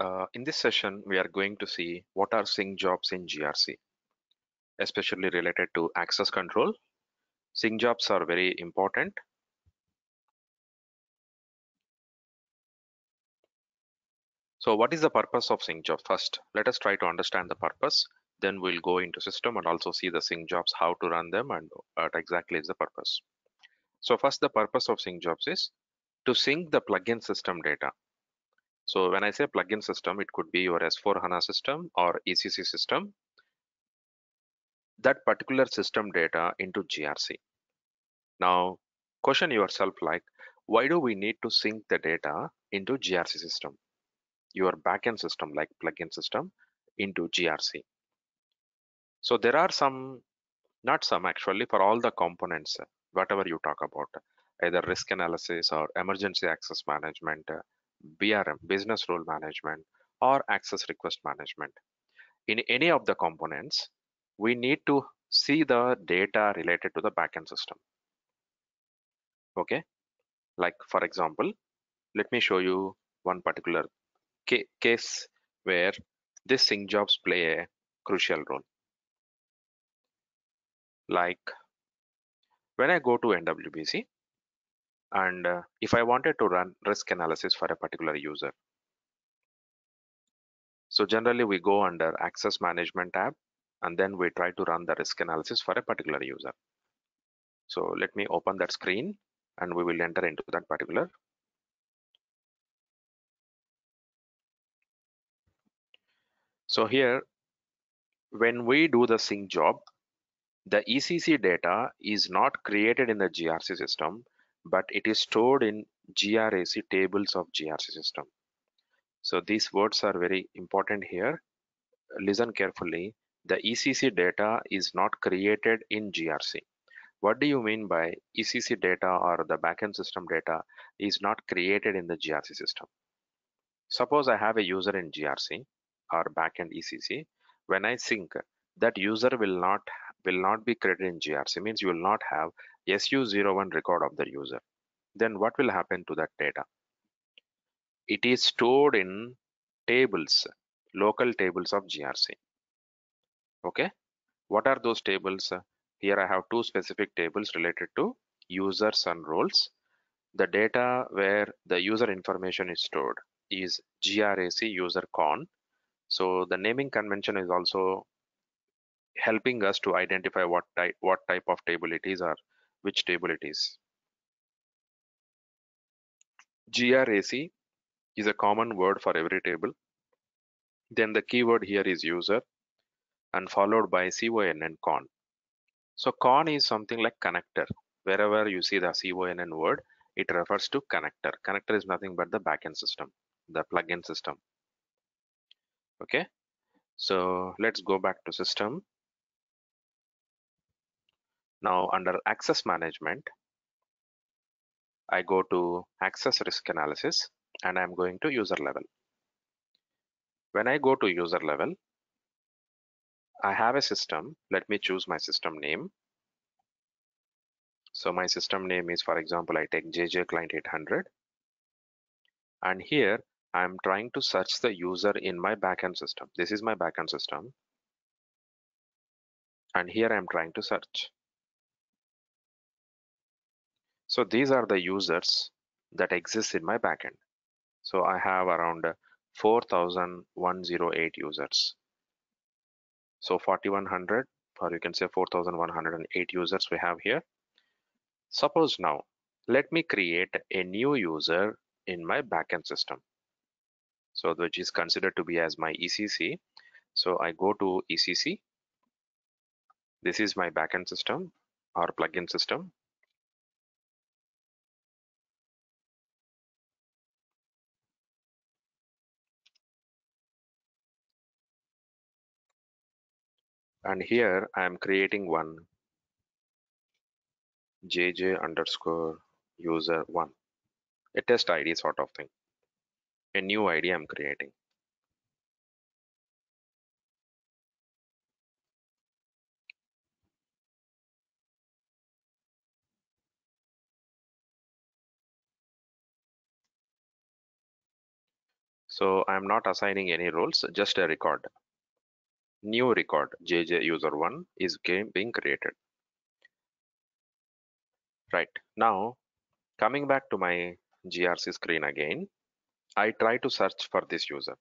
Uh, in this session, we are going to see what are sync jobs in GRC, especially related to access control. Sync jobs are very important. So what is the purpose of sync jobs? First, let us try to understand the purpose. Then we'll go into system and also see the sync jobs, how to run them and what exactly is the purpose. So first, the purpose of sync jobs is to sync the plugin system data so when I say plugin system, it could be your S4 HANA system or ECC system. That particular system data into GRC. Now, question yourself like, why do we need to sync the data into GRC system? Your backend system like plugin system into GRC. So there are some, not some actually, for all the components, whatever you talk about, either risk analysis or emergency access management, BRM, business rule management, or access request management. In any of the components, we need to see the data related to the backend system. Okay, like for example, let me show you one particular ca case where this sync jobs play a crucial role. Like when I go to NWBC, and uh, if I wanted to run risk analysis for a particular user. So generally we go under access management tab and then we try to run the risk analysis for a particular user. So let me open that screen and we will enter into that particular. So here, when we do the sync job, the ECC data is not created in the GRC system, but it is stored in GRAC tables of GRC system. So these words are very important here. Listen carefully. The ECC data is not created in GRC. What do you mean by ECC data or the backend system data is not created in the GRC system? Suppose I have a user in GRC or backend ECC. When I sync, that user will not will not be created in GRC. Means you will not have SU01 record of the user. Then what will happen to that data? It is stored in tables, local tables of GRC. Okay, what are those tables? Here I have two specific tables related to users and roles. The data where the user information is stored is GRAC user con. So the naming convention is also helping us to identify what type what type of table it is or which table it is. GRAC is a common word for every table. Then the keyword here is user and followed by CONN con. So con is something like connector. Wherever you see the CONN word, it refers to connector. Connector is nothing but the backend system, the plugin system. Okay, so let's go back to system. Now under access management, I go to access risk analysis and I'm going to user level. When I go to user level, I have a system. Let me choose my system name. So my system name is, for example, I take JJ client 800. And here I'm trying to search the user in my backend system. This is my backend system. And here I'm trying to search. So these are the users that exist in my backend. So I have around 4,108 users. So 4100 or you can say 4,108 users we have here. Suppose now, let me create a new user in my backend system. So which is considered to be as my ECC. So I go to ECC. This is my backend system or plugin system. And here I am creating one jj underscore user one. A test ID sort of thing. A new ID I'm creating. So I'm not assigning any roles, just a record. New record JJ user one is being created. Right now, coming back to my GRC screen again, I try to search for this user.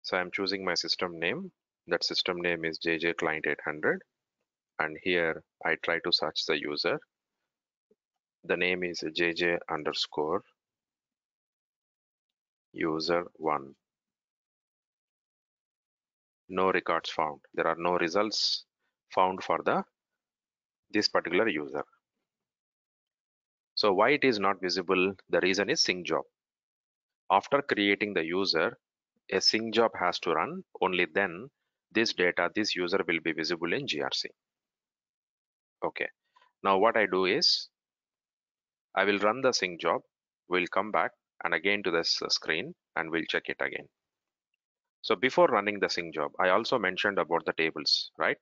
So I'm choosing my system name. That system name is JJ client 800. And here I try to search the user. The name is JJ underscore user one. No records found. There are no results found for the this particular user. So why it is not visible? The reason is sync job. After creating the user, a sync job has to run. Only then this data, this user will be visible in GRC. Okay. Now what I do is I will run the sync job. We'll come back and again to this uh, screen and we'll check it again. So before running the sync job, I also mentioned about the tables, right?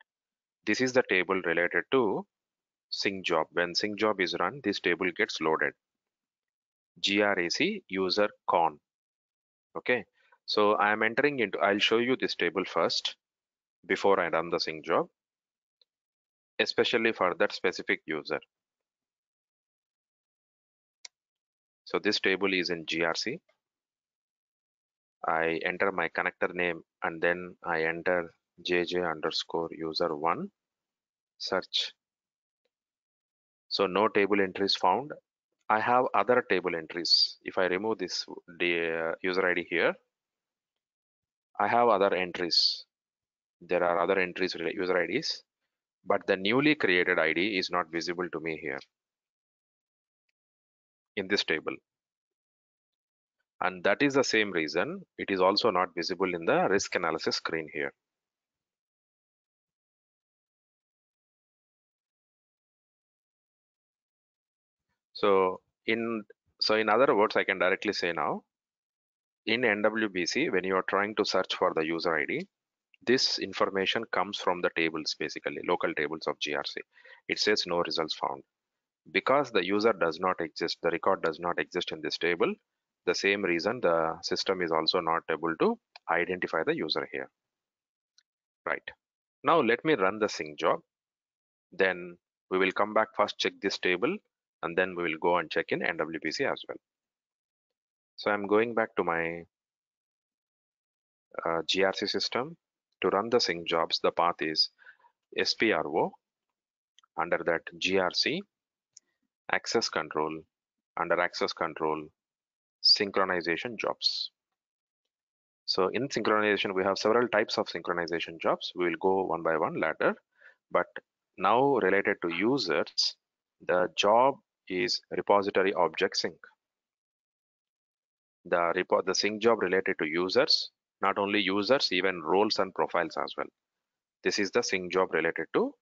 This is the table related to sync job. When sync job is run, this table gets loaded. GRAC user con. Okay, so I am entering into, I'll show you this table first before I run the sync job, especially for that specific user. So this table is in GRC. I enter my connector name and then I enter JJ underscore user one search so no table entries found. I have other table entries. If I remove this the uh, user ID here, I have other entries. There are other entries user IDs, but the newly created ID is not visible to me here in this table. And that is the same reason it is also not visible in the risk analysis screen here. So in so in other words, I can directly say now, in NWBC, when you are trying to search for the user ID, this information comes from the tables, basically local tables of GRC. It says no results found. Because the user does not exist, the record does not exist in this table, the same reason the system is also not able to identify the user here. Right. Now let me run the sync job. Then we will come back first check this table and then we will go and check in NWBC as well. So I'm going back to my uh, GRC system. To run the sync jobs, the path is SPRO, under that GRC, access control, under access control, synchronization jobs. So in synchronization, we have several types of synchronization jobs. We will go one by one later, but now related to users, the job is repository object sync. The, repo the sync job related to users, not only users, even roles and profiles as well. This is the sync job related to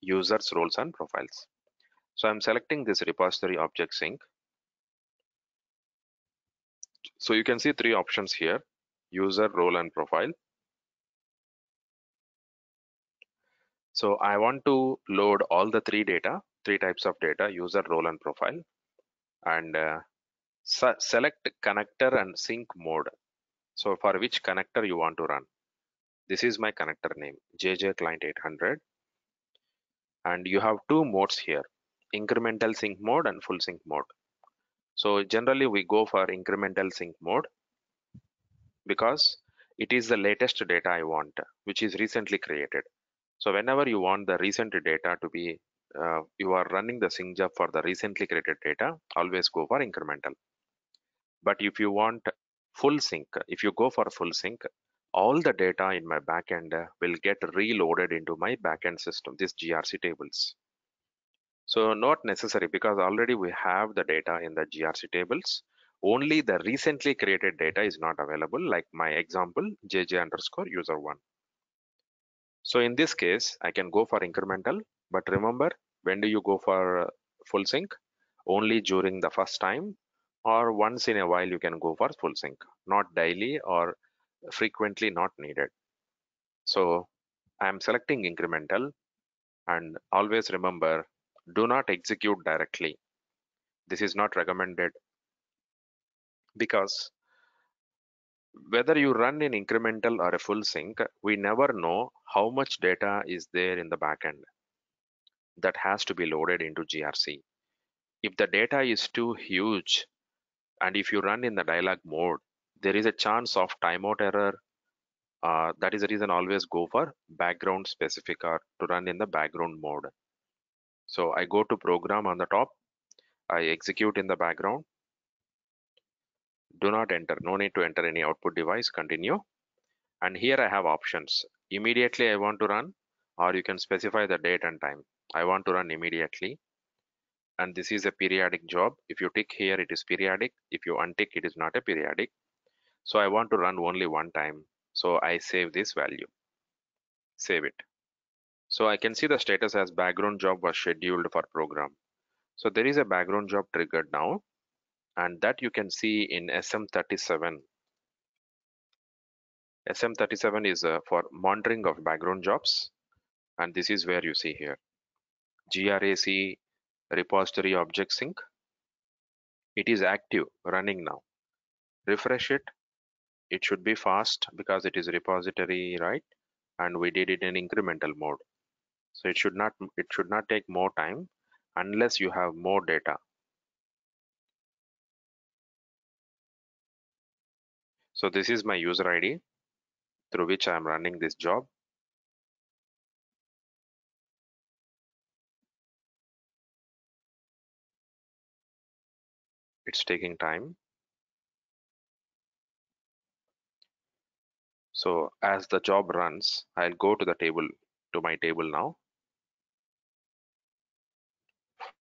users, roles and profiles. So I'm selecting this repository object sync. So you can see three options here, user, role and profile. So I want to load all the three data three types of data user role and profile and uh, select connector and sync mode so for which connector you want to run this is my connector name jj client 800 and you have two modes here incremental sync mode and full sync mode so generally we go for incremental sync mode because it is the latest data I want which is recently created so whenever you want the recent data to be uh, you are running the sync job for the recently created data, always go for incremental. But if you want full sync, if you go for full sync, all the data in my backend will get reloaded into my backend system, these GRC tables. So not necessary because already we have the data in the GRC tables. Only the recently created data is not available like my example jj underscore user one. So in this case, I can go for incremental but remember, when do you go for uh, full sync? Only during the first time or once in a while you can go for full sync, not daily or frequently not needed. So I'm selecting incremental and always remember, do not execute directly. This is not recommended because whether you run in incremental or a full sync, we never know how much data is there in the backend that has to be loaded into GRC. If the data is too huge, and if you run in the dialog mode, there is a chance of timeout error. Uh, that is the reason always go for background specific or to run in the background mode. So I go to program on the top, I execute in the background. Do not enter, no need to enter any output device, continue. And here I have options. Immediately I want to run, or you can specify the date and time. I want to run immediately. And this is a periodic job. If you tick here, it is periodic. If you untick, it is not a periodic. So I want to run only one time. So I save this value. Save it. So I can see the status as background job was scheduled for program. So there is a background job triggered now and that you can see in SM37. SM37 is uh, for monitoring of background jobs and this is where you see here. GRAC repository object sync. It is active running now. Refresh it. It should be fast because it is repository, right? And we did it in incremental mode so it should not it should not take more time unless you have more data. So this is my user id through which i am running this job. It's taking time. So as the job runs i'll go to the table to my table now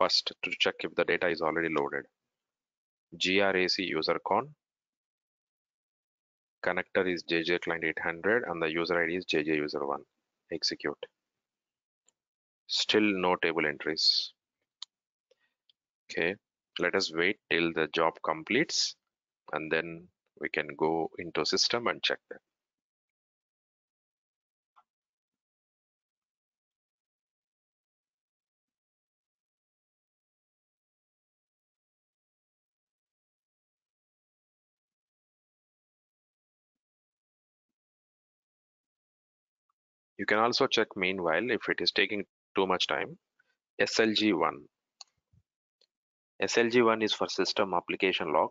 first to check if the data is already loaded. GRAC user con. Connector is JJ client 800 and the user ID is JJ user 1. Execute. Still no table entries. Okay, let us wait till the job completes and then we can go into system and check that. You can also check meanwhile if it is taking too much time. SLG1. SLG1 is for system application log.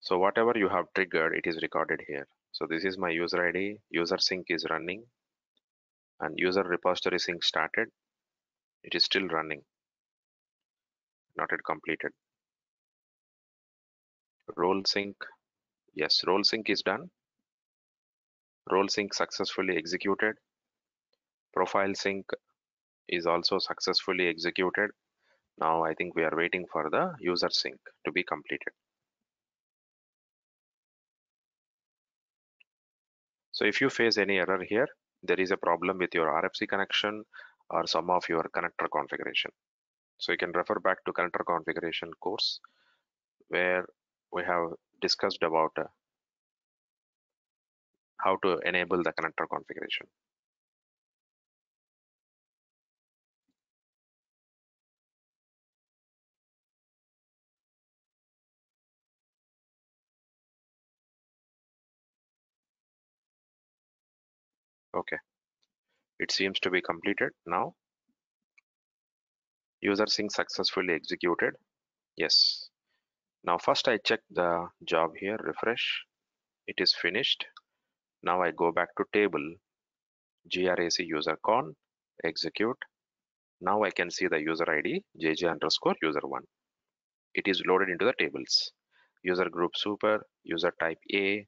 So whatever you have triggered, it is recorded here. So this is my user ID, user sync is running and user repository sync started. It is still running, not yet completed. Role sync, yes, role sync is done role sync successfully executed. Profile sync is also successfully executed. Now I think we are waiting for the user sync to be completed. So if you face any error here there is a problem with your RFC connection or some of your connector configuration. So you can refer back to connector configuration course where we have discussed about uh, how to enable the connector configuration. Okay, it seems to be completed now. User sync successfully executed. Yes. Now first I check the job here, refresh. It is finished. Now I go back to table, grac user con, execute. Now I can see the user ID, jj underscore user one. It is loaded into the tables. User group super, user type A,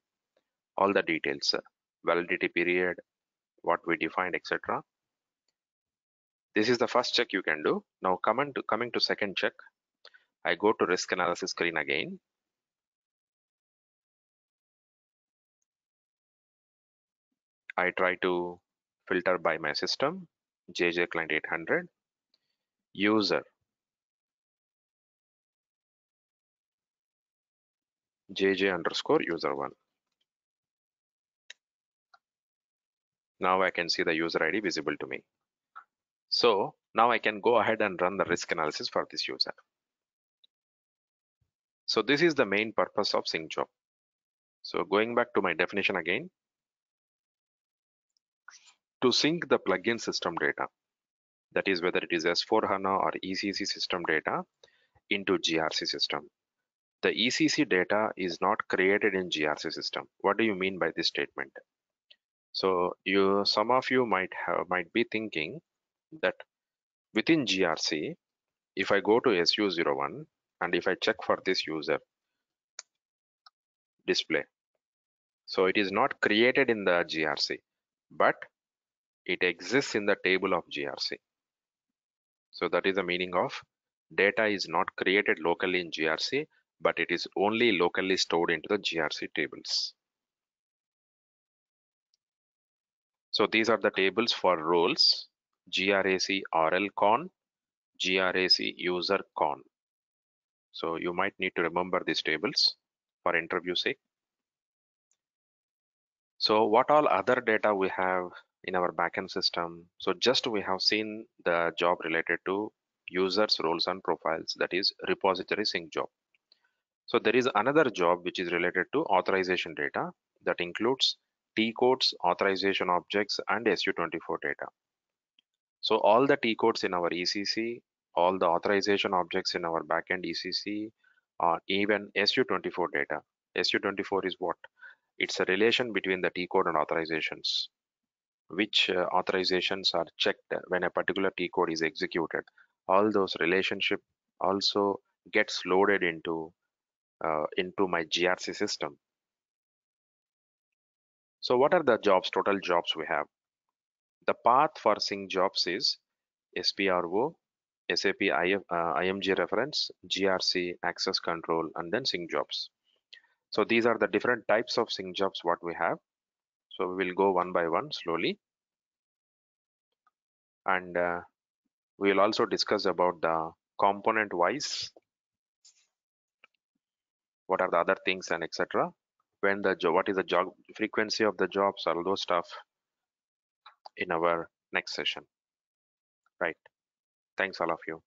all the details, validity period, what we defined, etc. This is the first check you can do. Now coming to, coming to second check, I go to risk analysis screen again I try to filter by my system, JJ client 800, user, JJ underscore user one. Now I can see the user ID visible to me. So now I can go ahead and run the risk analysis for this user. So this is the main purpose of sync job. So going back to my definition again, to sync the plugin system data, that is whether it is S4HANA or ECC system data into GRC system. The ECC data is not created in GRC system. What do you mean by this statement? So you, some of you might have, might be thinking that within GRC, if I go to SU01 and if I check for this user display, so it is not created in the GRC, but it exists in the table of GRC. So that is the meaning of data is not created locally in GRC, but it is only locally stored into the GRC tables. So these are the tables for roles, GRAC RL con, GRAC user con. So you might need to remember these tables for interview sake. So what all other data we have in our backend system? So just we have seen the job related to users, roles and profiles, that is repository sync job. So there is another job which is related to authorization data that includes T codes, authorization objects, and SU24 data. So all the T codes in our ECC, all the authorization objects in our backend ECC, or uh, even SU24 data. SU24 is what? It's a relation between the T code and authorizations. Which uh, authorizations are checked when a particular T code is executed. All those relationship also gets loaded into uh, into my GRC system. So what are the jobs, total jobs we have? The path for sync jobs is SPRO, SAP IF, uh, IMG reference, GRC, access control, and then sync jobs. So these are the different types of sync jobs what we have. So we will go one by one slowly. And uh, we will also discuss about the component wise what are the other things and etc when the job what is the job frequency of the jobs all those stuff in our next session. Right. Thanks all of you